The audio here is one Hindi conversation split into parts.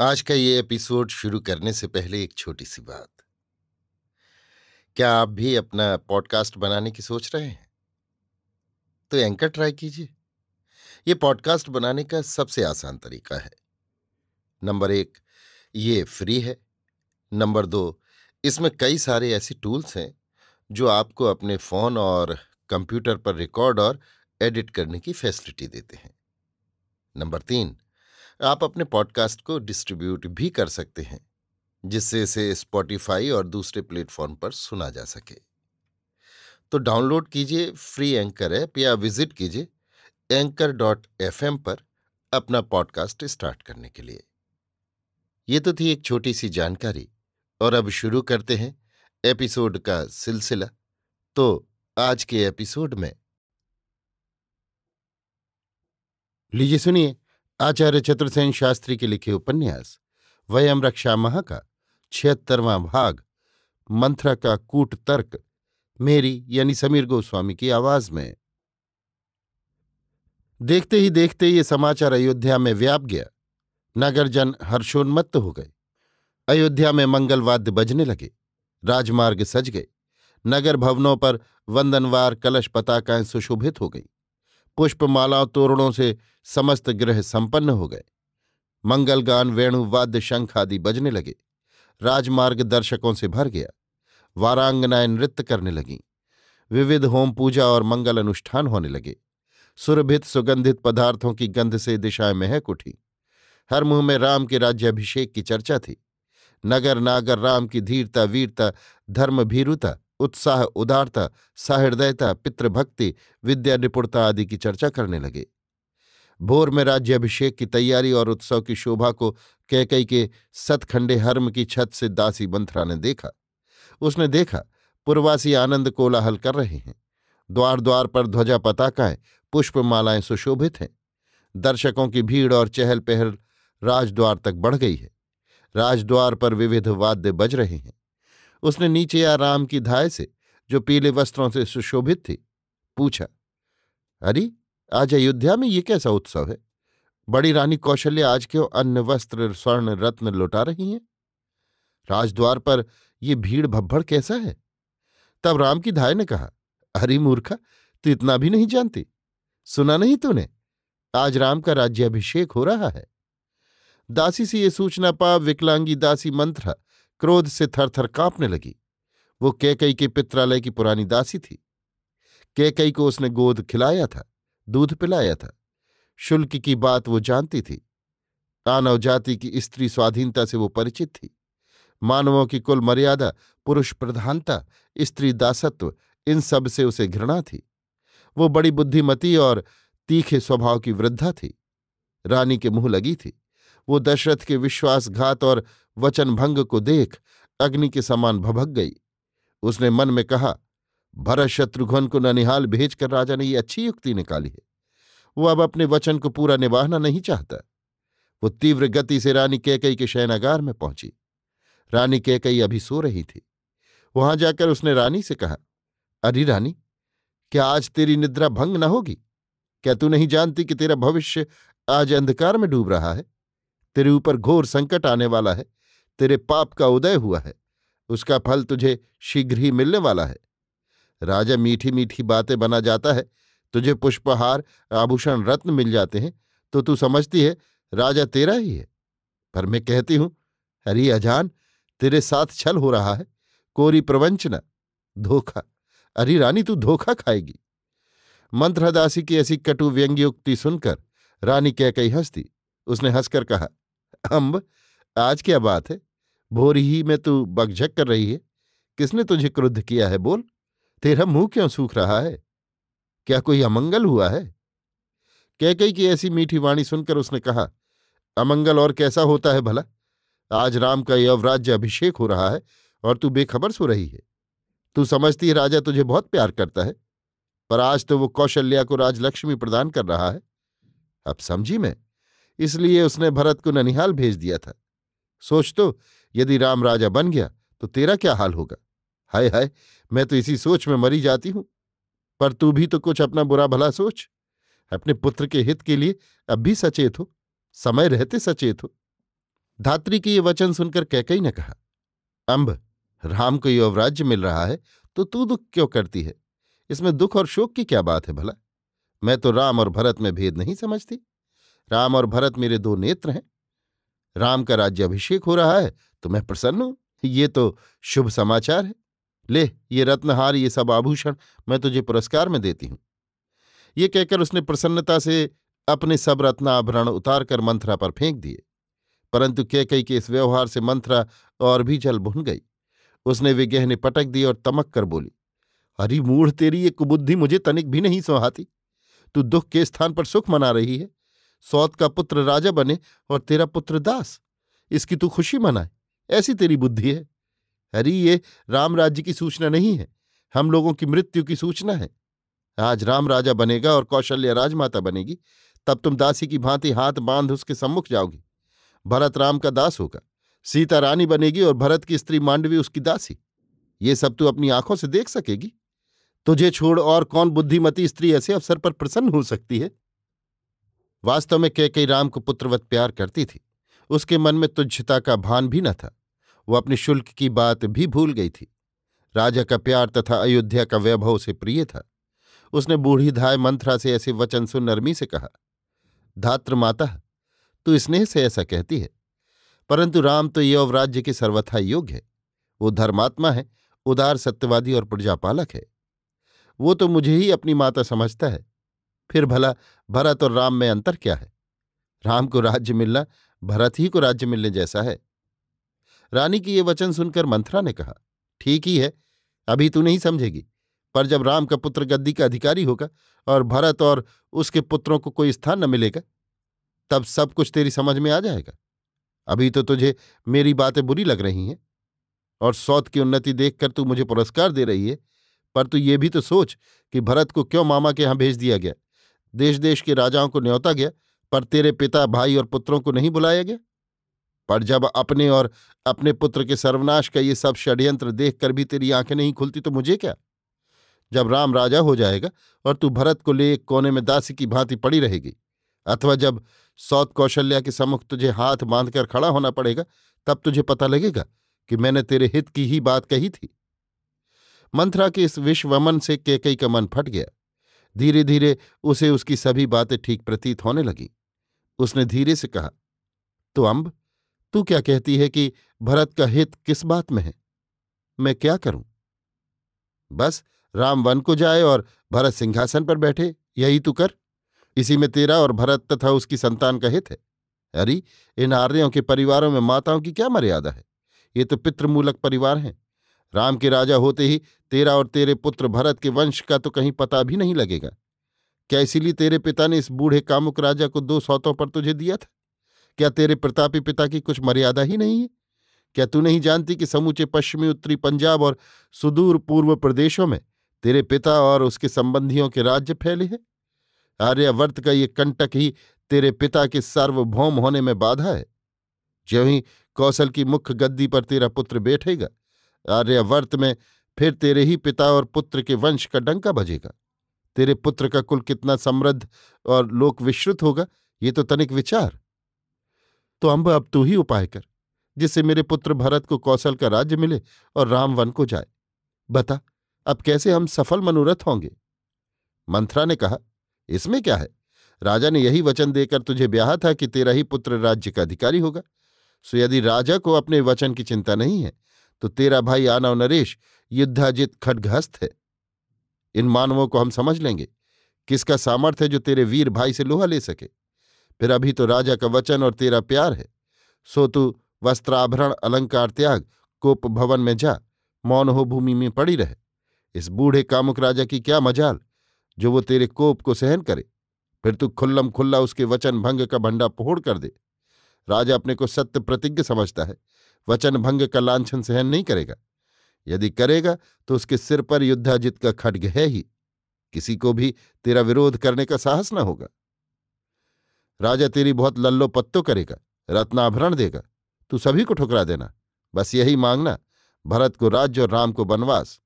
आज का ये एपिसोड शुरू करने से पहले एक छोटी सी बात। क्या आप भी अपना पॉडकास्ट बनाने की सोच रहे हैं? तो एंकर ट्राई कीजिए। ये पॉडकास्ट बनाने का सबसे आसान तरीका है। नंबर एक, ये फ्री है। नंबर दो, इसमें कई सारे ऐसे टूल्स हैं, जो आपको अपने फ़ोन और कंप्यूटर पर रिकॉर्ड और एडिट करने की फैसिलिटी देते हैं। नंबर तीन आप अपने पॉडकास्ट को डिस्ट्रीब्यूट भी कर सकते हैं, जिससे इसे स्पॉटिफाई और दूसरे प्लेटफॉर्म पर सुना जा सके। तो डाउनलोड कीजिए फ्री एंकर ऐप या विज़िट कीजिए एंकर डॉट एफ़ पर अपना पॉडकास्ट स्टार्ट करने के लिए। ये तो थी एक छोटी सी जानकारी, और अब शुरू करते हैं एपिसोड का सिलसिला। तो आज के एपिसोड में। लीजिए सुनिए। आचार्य चतुर्सेन शास्त्री के लिखे उपन्यास, वयम रक्षा महा का छिहत्तरवां भाग, मंथरा का कूट तर्क, मेरी यानी समीर गोस्वामी की आवाज़ में। देखते ही देखते ये समाचार अयोध्या में व्याप गया। नगरजन हर्षोन्मत्त हो गए। अयोध्या में मंगलवाद्य बजने लगे। राजमार्ग सज गए। नगर भवनों पर वंदनवार कलश पताकाएँ सुशोभित हो गईं। पुष्पमालाओं तोरणों से समस्त गृह संपन्न हो गए। मंगलगान, वेणु, वाद्य, शंख आदि बजने लगे। राजमार्ग दर्शकों से भर गया। वारांगनाएँ नृत्य करने लगीं। विविध होम पूजा और मंगल अनुष्ठान होने लगे। सुरभित, सुगंधित पदार्थों की गंध से दिशाएँ महक उठी। हर मुँह में राम के राज्याभिषेक की चर्चा थी। नगर, नागर, राम की धीरता, वीरता धर्म भीरुता उत्साह, उदारता, सहृदयता, पितृभक्ति, विद्या निपुणता आदि की चर्चा करने लगे। भोर में राज्याभिषेक की तैयारी और उत्सव की शोभा को कैकई के सतखंडे हर्म की छत से दासी मंथरा ने देखा। उसने देखा, पुरवासी आनंद कोलाहल कर रहे हैं। द्वार द्वार पर ध्वजा पताकाएँ, पुष्पमालाएँ सुशोभित हैं। दर्शकों की भीड़ और चहल पहल राजद्वार तक बढ़ गई है। राजद्वार पर विविध वाद्य बज रहे हैं। उसने नीचे या राम की धाय से, जो पीले वस्त्रों से सुशोभित थी, पूछा अरे आज अयोध्या में ये कैसा उत्सव है? बड़ी रानी कौशल्या आज क्यों अन्न, वस्त्र, स्वर्ण, रत्न लुटा रही हैं? राजद्वार पर ये भीड़ भब्बड़ कैसा है? तब राम की धाय ने कहा अरे मूर्खा, तू इतना भी नहीं जानती। सुना नहीं तूने? आज राम का राज्याभिषेक हो रहा है। दासी से ये सूचना पा विकलांगी दासी मंत्रा क्रोध से थरथर कांपने लगी। वो कैकई के पित्रालय की पुरानी दासी थी। कैकई को उसने गोद खिलाया था, दूध पिलाया था। शुल्क की बात वो जानती थी। मानव जाति की स्त्री स्वाधीनता से वो परिचित थी। मानवों की कुल मर्यादा, पुरुष प्रधानता, स्त्री दासत्व, इन सबसे उसे घृणा थी। वो बड़ी बुद्धिमती और तीखे स्वभाव की वृद्धा थी। रानी के मुँह लगी थी। वो दशरथ के विश्वासघात और वचनभंग को देख अग्नि के समान भभक गई। उसने मन में कहा, भरत शत्रुघ्न को ननिहाल भेजकर राजा ने ये अच्छी युक्ति निकाली है। वो अब अपने वचन को पूरा निभाना नहीं चाहता। वो तीव्र गति से रानी कैकई के शयनागार में पहुँची। रानी कैकई अभी सो रही थी। वहाँ जाकर उसने रानी से कहा, अरे रानी, क्या आज तेरी निद्रा भंग न होगी? क्या तू नहीं जानती कि तेरा भविष्य आज अंधकार में डूब रहा है? तेरे ऊपर घोर संकट आने वाला है, तेरे पाप का उदय हुआ है, उसका फल तुझे शीघ्र ही मिलने वाला है। राजा मीठी मीठी बातें बना जाता है, तुझे पुष्पहार, आभूषण, रत्न मिल जाते हैं तो तू समझती है, राजा तेरा ही है। पर मैं कहती हूँ हरी अजान, तेरे साथ छल हो रहा है, कोरी प्रवंचना, धोखा, अरे रानी तू धोखा खाएगी। मंत्रदासी की ऐसी कटु व्यंग्योक्ति सुनकर रानी कह कही हंसती, उसने हंसकर कहा अम्ब आज क्या बात है? भोरी ही में तू बकझक कर रही है। किसने तुझे क्रुद्ध किया है बोल? तेरा मुँह क्यों सूख रहा है? क्या कोई अमंगल हुआ है? कैकई की ऐसी मीठी वाणी सुनकर उसने कहा, अमंगल और कैसा होता है भला? आज राम का यवराज्य अभिषेक हो रहा है और तू बेखबर सो रही है। तू समझती है राजा तुझे बहुत प्यार करता है, पर आज तो वो कौशल्या को राजलक्ष्मी प्रदान कर रहा है। अब समझी मैं इसलिए उसने भरत को ननिहाल भेज दिया था। सोच तो यदि राम राजा बन गया तो तेरा क्या हाल होगा? हाय हाय, मैं तो इसी सोच में मरी जाती हूँ। पर तू भी तो कुछ अपना बुरा भला सोच। अपने पुत्र के हित के लिए अब भी सचेत हो। समय रहते सचेत हो। धात्री के ये वचन सुनकर कैकई ने कहा अम्ब राम को यौवराज्य मिल रहा है तो तू दुख क्यों करती है? इसमें दुख और शोक की क्या बात है भला? मैं तो राम और भरत में भेद नहीं समझती। राम और भरत मेरे दो नेत्र हैं। राम का राज्य अभिषेक हो रहा है तो मैं प्रसन्न हूँ। ये तो शुभ समाचार है। ले, ये रत्नहार, ये सब आभूषण मैं तुझे पुरस्कार में देती हूँ। ये कहकर उसने प्रसन्नता से अपने सब रत्नाभरण उतारकर मंथरा पर फेंक दिए। परंतु कैकई के इस व्यवहार से मंथरा और भी जल भुन गई। उसने वे गहने पटक दिए और तमक कर बोली हरी मूढ़, तेरी ये कुबुद्धि मुझे तनिक भी नहीं सुहाती। तू दुख के स्थान पर सुख मना रही है। सौत का पुत्र राजा बने और तेरा पुत्र दास। इसकी तू खुशी मनाए। ऐसी तेरी बुद्धि है। अरे, ये राम राज्य की सूचना नहीं है। हम लोगों की मृत्यु की सूचना है। आज राम राजा बनेगा और कौशल्य राजमाता बनेगी। तब तुम दासी की भांति हाथ बाँध उसके सम्मुख जाओगी। भरत राम का दास होगा। सीता रानी बनेगी और भरत की स्त्री मांडवी उसकी दासी। ये सब तू अपनी आँखों से देख सकेगी। तुझे छोड़ और कौन बुद्धिमती स्त्री ऐसे अवसर पर प्रसन्न हो सकती है? वास्तव में कैकई राम को पुत्रवत प्यार करती थी। उसके मन में तुच्छता का भान भी न था। वो अपने शुल्क की बात भी भूल गई थी। राजा का प्यार तथा अयोध्या का वैभव से प्रिय था। उसने बूढ़ी धाय मंथरा से ऐसे वचन सुन नरमी से कहा, धात्र माता, तू स्नेह से ऐसा कहती है। परंतु राम तो यौवराज्य के सर्वथा योग्य है। वो धर्मात्मा है, उदार सत्यवादी और प्रजापालक है। वो तो मुझे ही अपनी माता समझता है। फिर भला भरत और राम में अंतर क्या है? राम को राज्य मिलना, भरत ही को राज्य मिलने जैसा है। रानी की ये वचन सुनकर मंथरा ने कहा, ठीक ही है, अभी तू नहीं समझेगी, पर जब राम का पुत्र गद्दी का अधिकारी होगा और भरत और उसके पुत्रों को कोई स्थान न मिलेगा, तब सब कुछ तेरी समझ में आ जाएगा। अभी तो तुझे मेरी बातें बुरी लग रही हैं, और सौत की उन्नति देखकर तू मुझे पुरस्कार दे रही है, पर तू ये भी तो सोच कि भरत को क्यों मामा के यहाँ भेज दिया गया। देश देश के राजाओं को न्योता गया, पर तेरे पिता, भाई और पुत्रों को नहीं बुलाया गया? पर जब अपने और अपने पुत्र के सर्वनाश का ये सब षड्यंत्र देखकर भी तेरी आँखें नहीं खुलती तो मुझे क्या? जब राम राजा हो जाएगा और तू भरत को ले एक कोने में दासी की भांति पड़ी रहेगी, अथवा जब सौत कौशल्या के सम्मुख तुझे हाथ बांधकर खड़ा होना पड़ेगा, तब तुझे पता लगेगा कि मैंने तेरे हित की ही बात कही थी। मंथरा के इस विश्वमन से केकई का मन फट गया। धीरे धीरे उसे उसकी सभी बातें ठीक प्रतीत होने लगी। उसने धीरे से कहा तो अम्ब तू क्या कहती है कि भरत का हित किस बात में है? मैं क्या करूँ? बस, राम वन को जाए और भरत सिंहासन पर बैठे, यही तू कर। इसी में तेरा और भरत तथा उसकी संतान का हित है। अरे, इन आर्यों के परिवारों में माताओं की क्या मर्यादा है? ये तो पितृमूलक परिवार हैं। राम के राजा होते ही तेरा और तेरे पुत्र भरत के वंश का तो कहीं पता भी नहीं लगेगा। क्या इसीलिए तेरे पिता ने इस बूढ़े कामुक राजा को दो सौतों पर तुझे दिया था? क्या तेरे प्रतापी पिता की कुछ मर्यादा ही नहीं है? क्या तू नहीं जानती कि समूचे पश्चिमी उत्तरी पंजाब और सुदूर पूर्व प्रदेशों में तेरे पिता और उसके संबंधियों के राज्य फैले हैं? आर्यवर्त का ये कंटक ही तेरे पिता के सार्वभौम होने में बाधा है। ज्यों ही कौशल की मुख्य गद्दी पर तेरा पुत्र बैठेगा आर्यवर्त में फिर तेरे ही पिता और पुत्र के वंश का डंका बजेगा। तेरे पुत्र का कुल कितना समृद्ध और लोक विश्रुत होगा, ये तो तनिक विचार। तो अम्ब, अब तू ही उपाय कर, जिससे मेरे पुत्र भरत को कौशल का राज्य मिले और राम वन को जाए। बता, अब कैसे हम सफल मनोरथ होंगे? मंथरा ने कहा, इसमें क्या है? राजा ने यही वचन देकर तुझे ब्याह था कि तेरा ही पुत्र राज्य का अधिकारी होगा। सो यदि राजा को अपने वचन की चिंता नहीं है तो तेरा भाई आनव नरेश युद्धाजित खड्गहस्त है। इन मानवों को हम समझ लेंगे। किसका सामर्थ्य है जो तेरे वीर भाई से लोहा ले सके? फिर अभी तो राजा का वचन और तेरा प्यार है। सो तू वस्त्राभरण, अलंकार, त्याग, कोप भवन में जा। मौन हो भूमि में पड़ी रहे। इस बूढ़े कामुक राजा की क्या मजाल, जो वो तेरे कोप को सहन करे। फिर तू खुल्लम खुल्ला उसके वचन भंग का भंडा पोड़ कर दे। राजा अपने को सत्य प्रतिज्ञ समझता है। वचन भंग का लांछन सहन नहीं करेगा। यदि करेगा तो उसके सिर पर युद्धाजित का खड्ग है ही। किसी को भी तेरा विरोध करने का साहस न होगा। राजा तेरी बहुत लल्लो पत्तो करेगा, रत्नाभरण देगा। तू सभी को ठुकरा देना। बस यही मांगना, भरत को राज्य और राम को वनवास।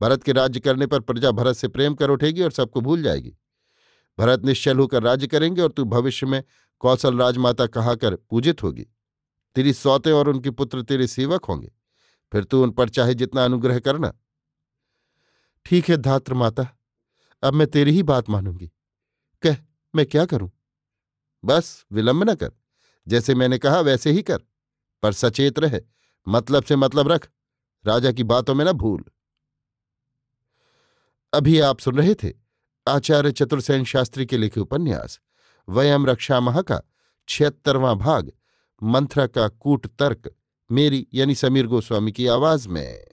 भरत के राज्य करने पर प्रजा भरत से प्रेम कर उठेगी और सबको भूल जाएगी। भरत निश्चल होकर राज्य करेंगे और तू भविष्य में कौशल राजमाता कहाकर पूजित होगी। तेरी सौते और उनके पुत्र तेरे सेवक होंगे। फिर तू उन पर चाहे जितना अनुग्रह करना। ठीक है धात्र माता, अब मैं तेरी ही बात मानूँगी। कह, मैं क्या करूँ? बस विलंब न कर। जैसे मैंने कहा वैसे ही कर। पर सचेत रहे मतलब से मतलब रख। राजा की बातों में न भूल। अभी आप सुन रहे थे आचार्य चतुर्सेन शास्त्री के लिखे उपन्यास, वयम रक्षा मह का छिहत्तरवां भाग। मंथरा का कूट तर्क मेरी यानी समीर गोस्वामी की आवाज़ में।